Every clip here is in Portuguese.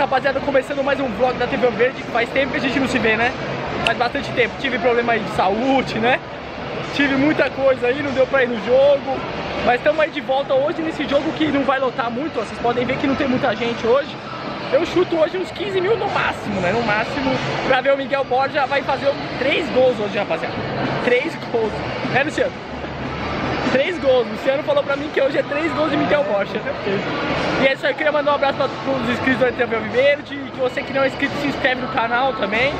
rapaziada, começando mais um vlog da TV Verde, faz tempo que a gente não se vê, né? Faz bastante tempo, tive problema de saúde, né? Tive muita coisa aí, não deu pra ir no jogo Mas estamos aí de volta hoje nesse jogo que não vai lotar muito, ó, vocês podem ver que não tem muita gente hoje eu chuto hoje uns 15 mil no máximo, né? No máximo, pra ver o Miguel Borja vai fazer 3 gols hoje, rapaziada. 3 gols. Né, Luciano? 3 gols. O Luciano falou pra mim que hoje é 3 gols de Miguel Borja. E é isso aí, eu queria mandar um abraço para todos os inscritos da TV Verde. E que você que não é inscrito se inscreve no canal também.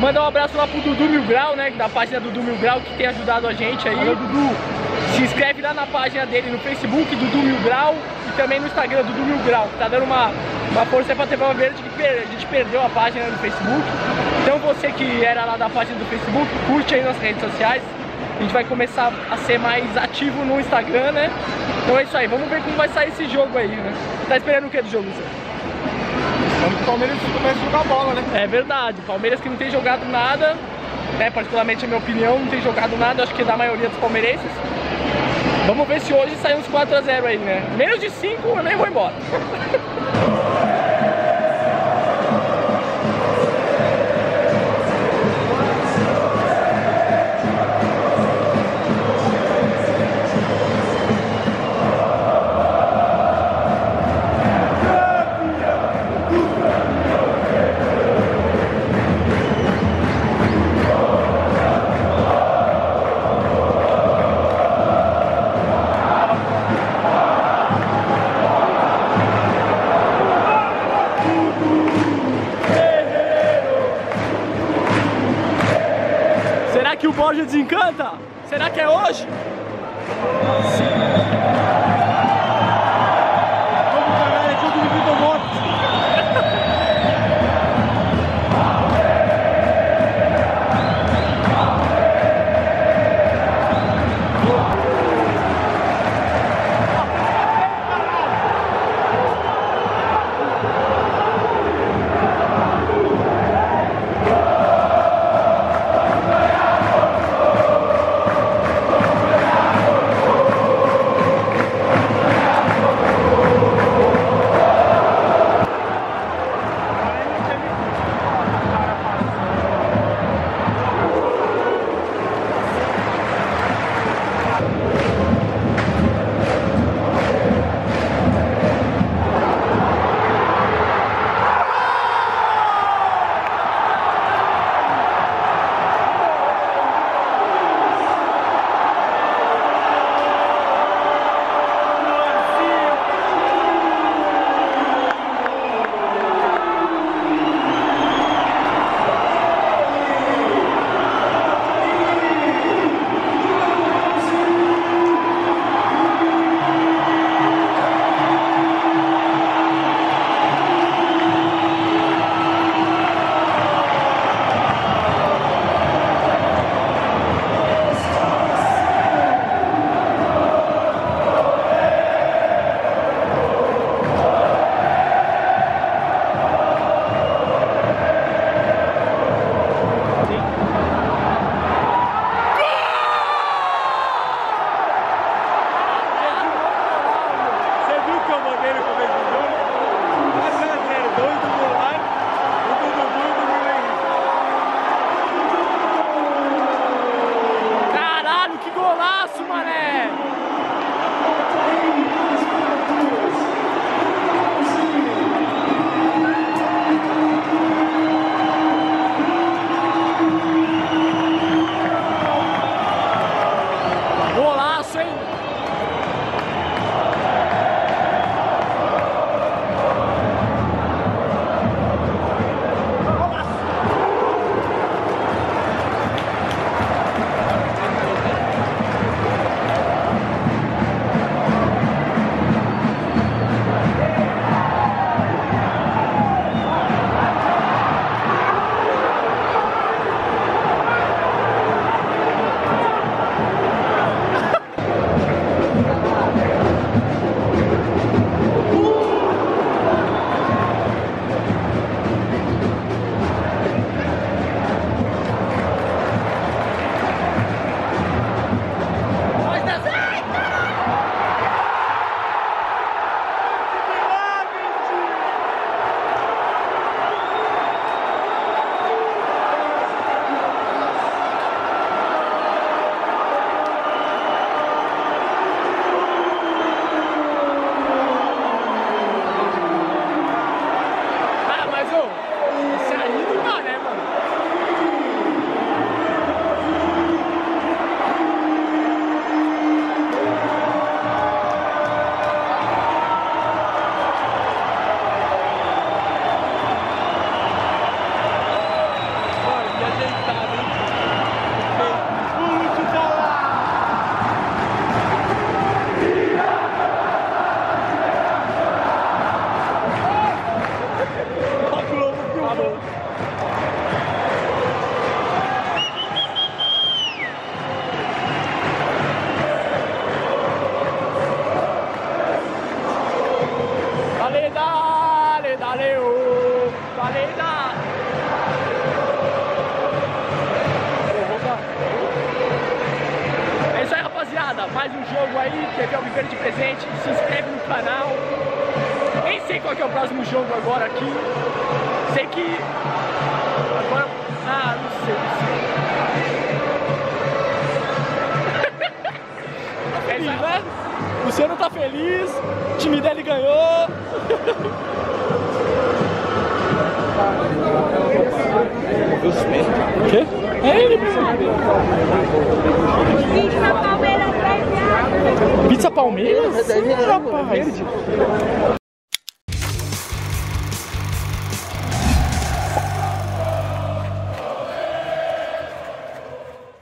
Mandar um abraço lá pro Dudu Mil Grau, né? Da página do Dudu Mil Grau, que tem ajudado a gente aí. Valeu, Dudu. Se inscreve lá na página dele no Facebook, Dudu Mil Grau. E também no Instagram, Dudu Mil Grau. Que tá dando uma, uma força pra TV Verde, que a gente perdeu a página no Facebook. Então você que era lá da página do Facebook, curte aí nas redes sociais. A gente vai começar a ser mais ativo no Instagram, né? Então é isso aí, vamos ver como vai sair esse jogo aí, né? Tá esperando o que do jogo, que o Palmeiras comece a jogar bola, né? É verdade, o Palmeiras que não tem jogado nada, né? Particularmente a minha opinião, não tem jogado nada, acho que da maioria dos palmeirenses. Vamos ver se hoje sai uns 4x0 aí, né? Menos de 5 eu nem vou embora. o Borja desencanta? Será que é hoje? Todo Mais um jogo aí. Quer ver o Viver de presente? Se inscreve no canal. Nem sei qual que é o próximo jogo agora aqui. Sei que. Agora. Ah, não sei. Não sei. Isso aí, né? Luciano tá feliz. O time dele ganhou. O quê? É ele, Palmeiras 3 reais. Pizza Palmeiras? Ih, rapaz.